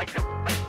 like a